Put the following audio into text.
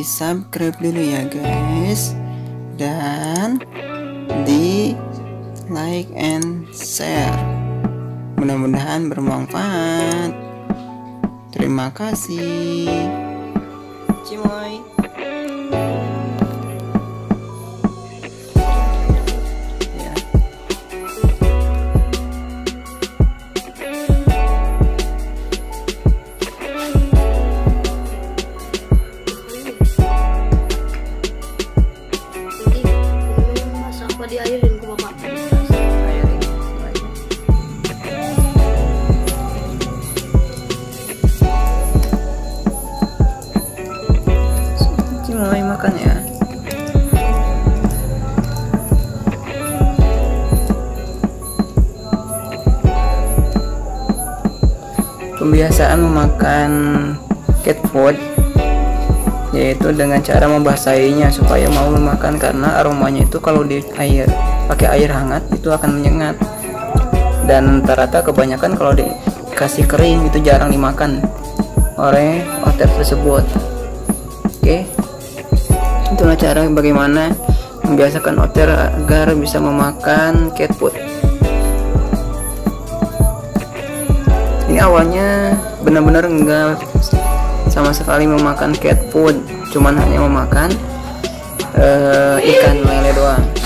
subscribe dulu ya guys. Dan di like and share. Mudah-mudahan bermanfaat. Terima kasih apa diairin ke bapak? cimoy makan ya Pembiasaan memakan cat food yaitu dengan cara membasahinya supaya mau memakan karena aromanya itu kalau di air pakai air hangat itu akan menyengat. Dan rata-rata kebanyakan kalau dikasih kering itu jarang dimakan oleh otter tersebut. Oke. Itulah cara bagaimana membiasakan otter agar bisa memakan cat food. Ini awalnya benar-benar enggak sama sekali memakan cat food cuman hanya memakan eh, ikan lele doang